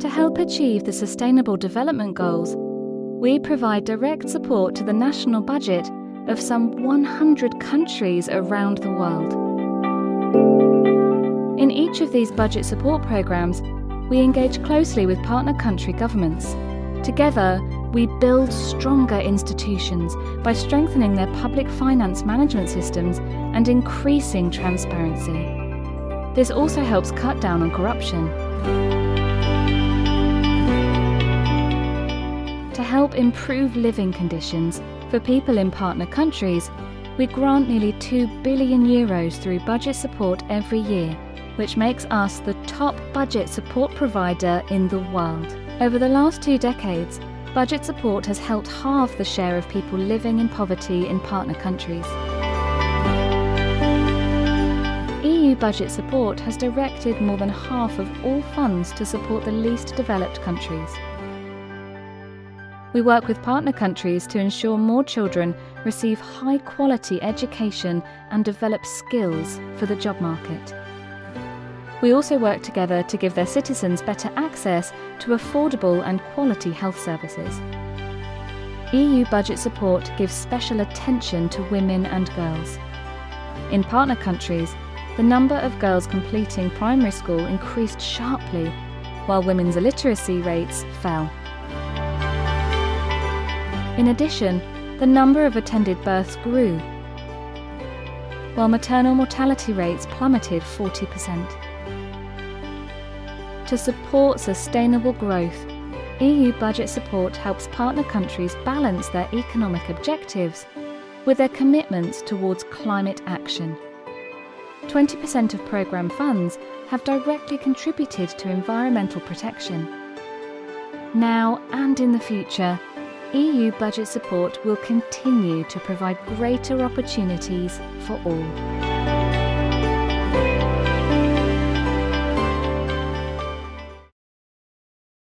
To help achieve the Sustainable Development Goals, we provide direct support to the national budget of some 100 countries around the world. In each of these budget support programs, we engage closely with partner country governments. Together, we build stronger institutions by strengthening their public finance management systems and increasing transparency. This also helps cut down on corruption. Help improve living conditions for people in partner countries, we grant nearly 2 billion euros through budget support every year, which makes us the top budget support provider in the world. Over the last two decades, budget support has helped halve the share of people living in poverty in partner countries. EU budget support has directed more than half of all funds to support the least developed countries. We work with partner countries to ensure more children receive high quality education and develop skills for the job market. We also work together to give their citizens better access to affordable and quality health services. EU budget support gives special attention to women and girls. In partner countries, the number of girls completing primary school increased sharply, while women's illiteracy rates fell. In addition, the number of attended births grew, while maternal mortality rates plummeted 40%. To support sustainable growth, EU budget support helps partner countries balance their economic objectives with their commitments towards climate action. 20% of programme funds have directly contributed to environmental protection. Now and in the future, EU budget support will continue to provide greater opportunities for all.